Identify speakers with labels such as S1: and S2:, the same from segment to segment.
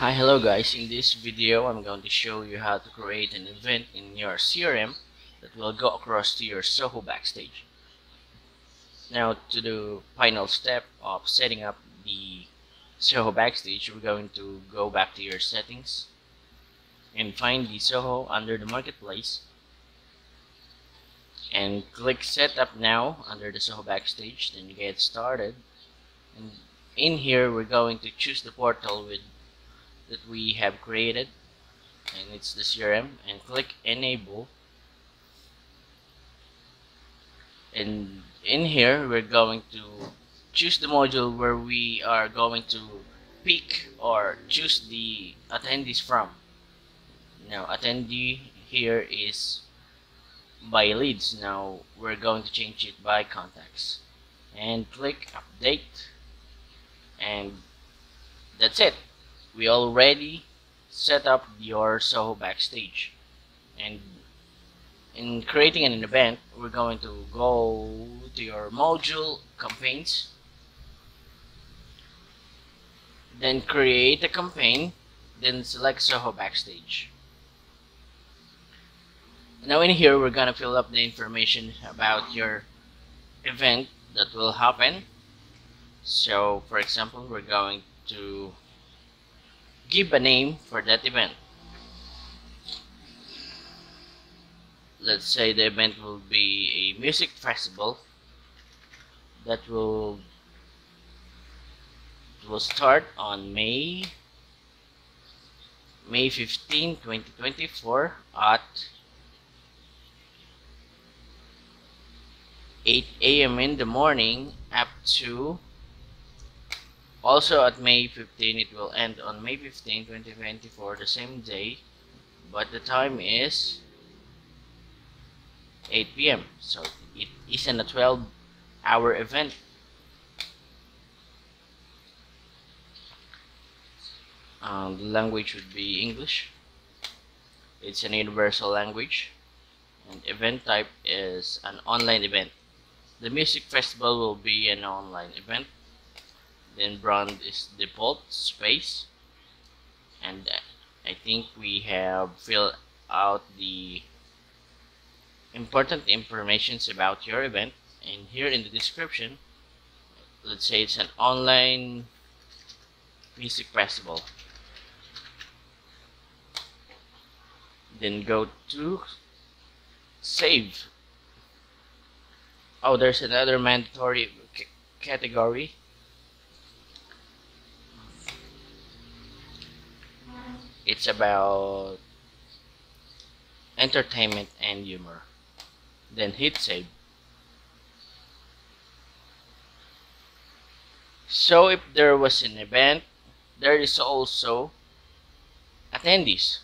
S1: Hi hello guys. In this video I'm going to show you how to create an event in your CRM that will go across to your Zoho Backstage. Now to the final step of setting up the Zoho Backstage we're going to go back to your settings and find the Zoho under the marketplace and click setup now under the Zoho Backstage then you get started. And in here we're going to choose the portal with that we have created and it's the CRM and click enable. And in here we're going to choose the module where we are going to pick or choose the attendees from. Now attendee here is by leads. Now we're going to change it by contacts. And click update. And that's it we already set up your Zoho backstage. And in creating an event we're going to go to your module campaigns then create a campaign then select Zoho backstage. Now in here we're gonna fill up the information about your event that will happen. So for example we're going to give a name for that event. Let's say the event will be a music festival that will will start on May May 15, 2024 at 8 a.m. in the morning up to also at May 15, it will end on May 15, 2024, the same day, but the time is 8 p.m. So it isn't a 12 hour event. Um, the language would be English. It's an universal language. And event type is an online event. The music festival will be an online event then brand is default space. And uh, I think we have filled out the important informations about your event. And here in the description let's say it's an online music festival. Then go to save. Oh there's another mandatory category it's about entertainment and humor. Then hit save. So if there was an event there is also attendees.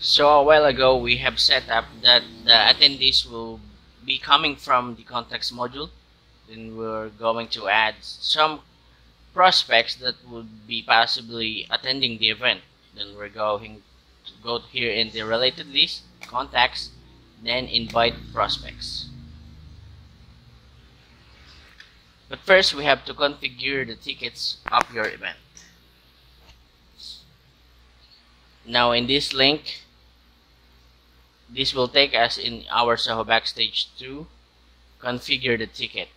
S1: So a while ago we have set up that the attendees will be coming from the contacts module then we're going to add some prospects that would be possibly attending the event. Then we're going to go here in the related list contacts then invite prospects. But first we have to configure the tickets of your event. Now in this link this will take us in our Zoho Backstage to configure the ticket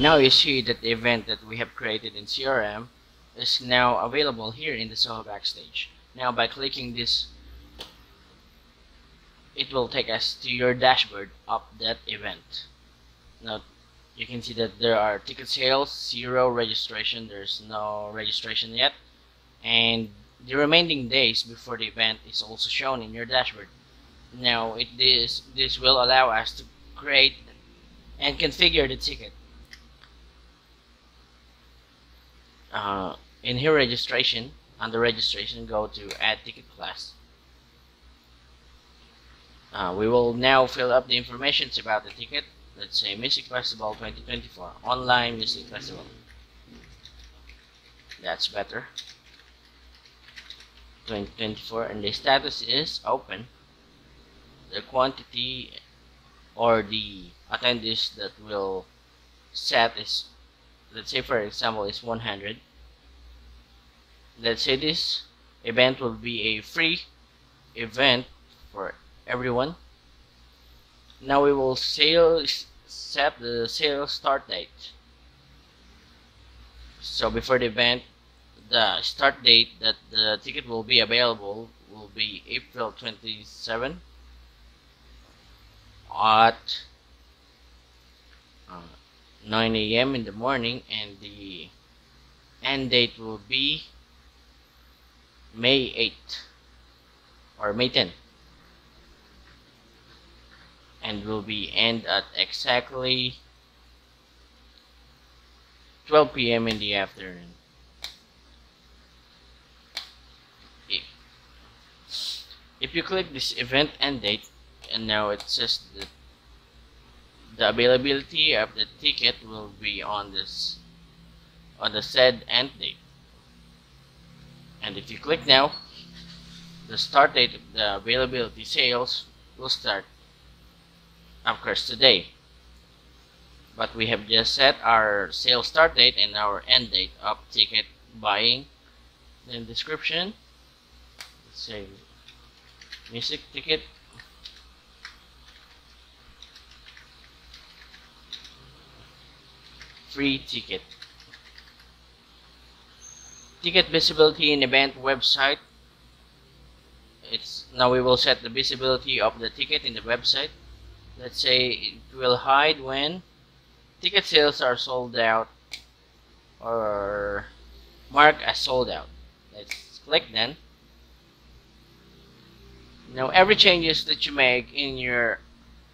S1: now you see that the event that we have created in CRM is now available here in the Zoho Backstage. Now by clicking this, it will take us to your dashboard of that event. Now you can see that there are ticket sales, zero registration, there's no registration yet, and the remaining days before the event is also shown in your dashboard. Now it this this will allow us to create and configure the ticket uh, in here registration under registration go to add ticket class. Uh, we will now fill up the information about the ticket. Let's say music festival 2024 online music festival. That's better. 2024 and the status is open. The quantity or the attendees that will set is let's say for example is 100 let's say this event will be a free event for everyone. Now we will sale set the sale start date. So before the event the start date that the ticket will be available will be April 27 at 9 a.m. in the morning and the end date will be May 8 or May 10 and will be end at exactly 12 p.m. in the afternoon. If you click this event end date and now it says that the availability of the ticket will be on this on the said end date. And if you click now the start date of the availability sales will start of course today. But we have just set our sale start date and our end date of ticket buying. Then description let's say music ticket free ticket. Ticket visibility in event website. It's now we will set the visibility of the ticket in the website. Let's say it will hide when ticket sales are sold out or marked as sold out. Let's click then. Now every changes that you make in your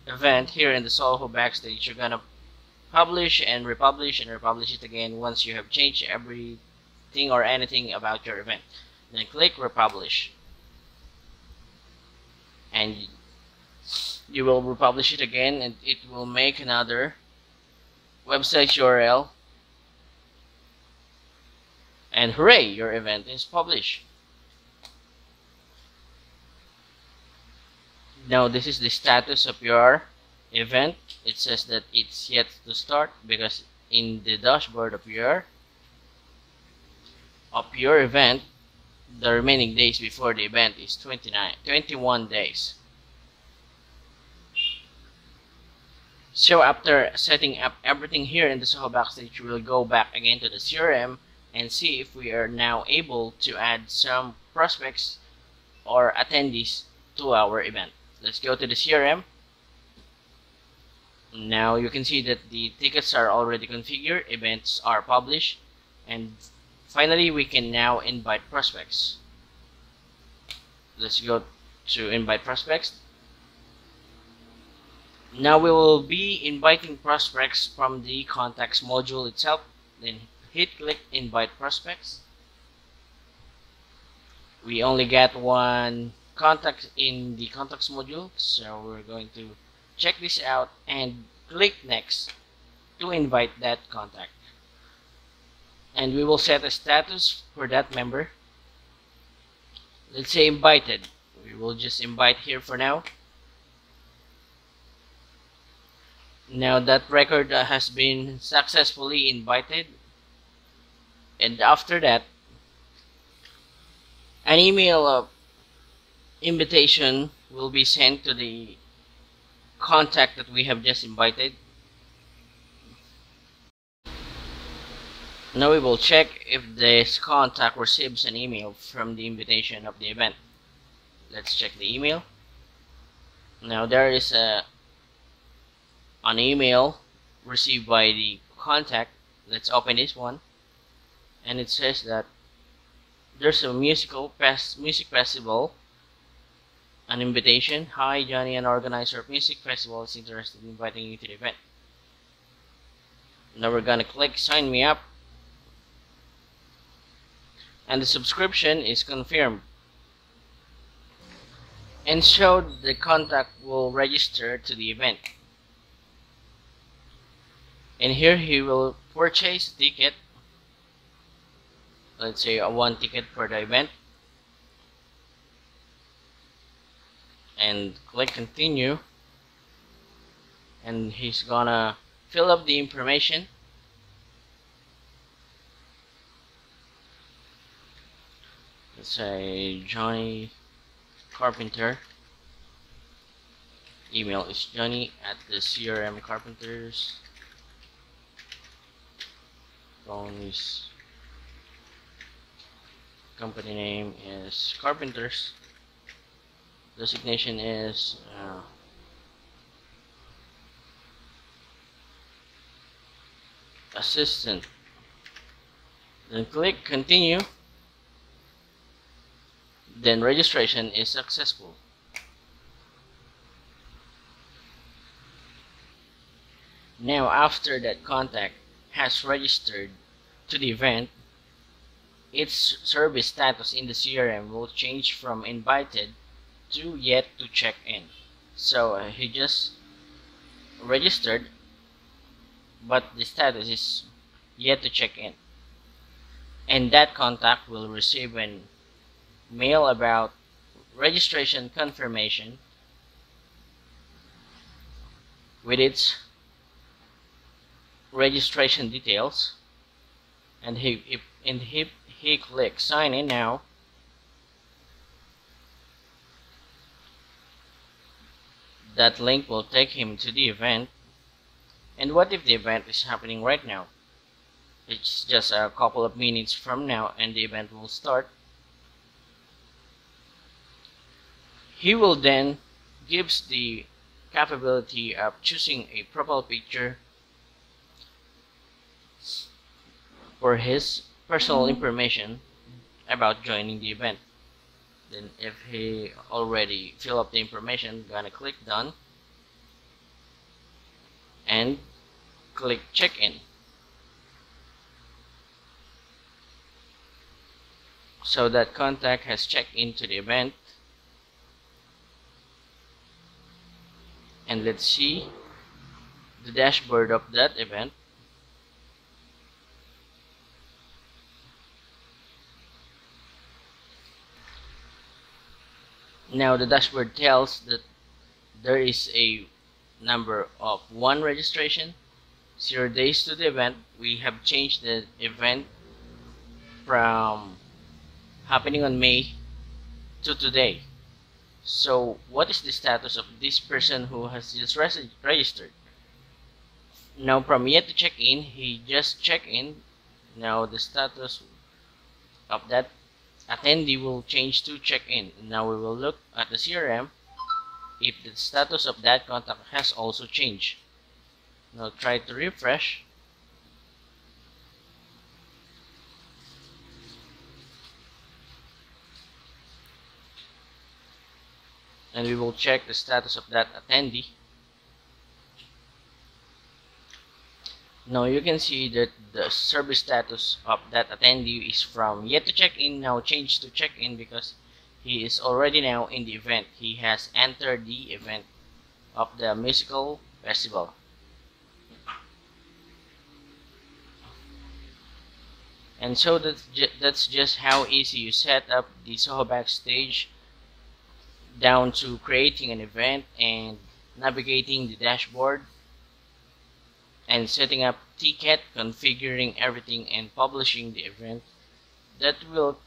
S1: event here in the Zoho backstage you're gonna publish and republish and republish it again once you have changed everything or anything about your event. Then click republish. And you will republish it again and it will make another website URL and hooray your event is published now this is the status of your event it says that it's yet to start because in the dashboard of your of your event the remaining days before the event is 29 21 days. So after setting up everything here in the Zoho Backstage we'll go back again to the CRM and see if we are now able to add some prospects or attendees to our event. Let's go to the CRM now you can see that the tickets are already configured, events are published, and finally we can now invite prospects. Let's go to invite prospects. Now we will be inviting prospects from the contacts module itself. Then hit click invite prospects. We only get one contact in the contacts module, so we're going to check this out and click next to invite that contact. And we will set a status for that member. Let's say invited. We will just invite here for now. Now that record uh, has been successfully invited. And after that an email of invitation will be sent to the contact that we have just invited. Now we will check if this contact receives an email from the invitation of the event. Let's check the email. Now there is a an email received by the contact. Let's open this one. And it says that there's a musical music festival an invitation. Hi, Johnny, an organizer of music festival is interested in inviting you to the event. Now we're gonna click sign me up. And the subscription is confirmed. And showed the contact will register to the event. And here he will purchase a ticket. Let's say a one ticket for the event and click continue. And he's gonna fill up the information. Let's say Johnny Carpenter. Email is johnny at the crm carpenters. Phone is company name is carpenters designation is uh, assistant. Then click continue. Then registration is successful. Now after that contact has registered to the event its service status in the CRM will change from invited to yet to check in. So uh, he just registered but the status is yet to check in. And that contact will receive an mail about registration confirmation with its registration details. And he, he and he, he clicks sign in now that link will take him to the event. And what if the event is happening right now? It's just a couple of minutes from now and the event will start. He will then gives the capability of choosing a profile picture for his personal mm-hmm. information about joining the event then if he already fill up the information gonna click done. And click check-in. So that contact has checked into the event. And let's see the dashboard of that event now the dashboard tells that there is a number of one registration zero days to the event. We have changed the event from happening on May to today. So what is the status of this person who has just registered? Now from yet to check in he just check in. Now the status of that attendee will change to check-in. Now we will look at the CRM if the status of that contact has also changed. Now try to refresh. And we will check the status of that attendee. Now you can see that the service status of that attendee is from yet to check in now changed to check in because he is already now in the event. He has entered the event of the musical festival. And so that's, ju that's just how easy you set up the Zoho Backstage down to creating an event and navigating the dashboard and setting up ticket, configuring everything and publishing the event that will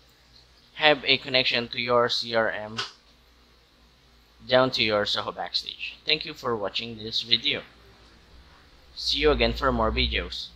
S1: have a connection to your CRM down to your Zoho Backstage. Thank you for watching this video. See you again for more videos.